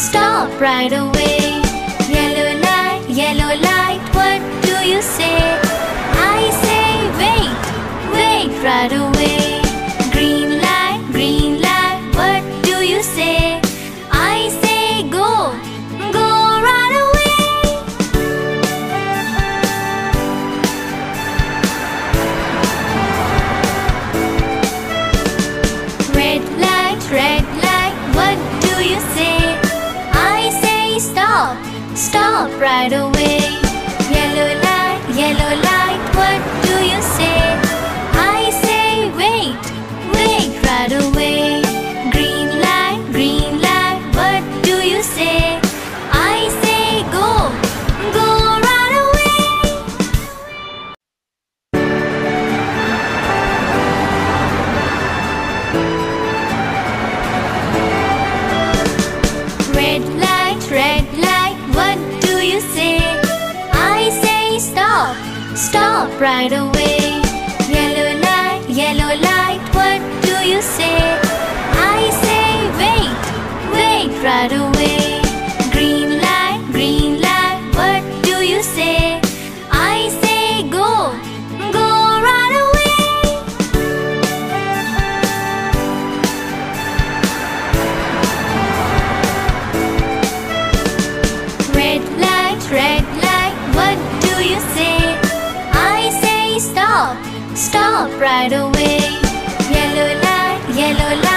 stop right away. stop, stop right away. Yellow light. Stop right away. Stop right away. Yellow light, yellow light.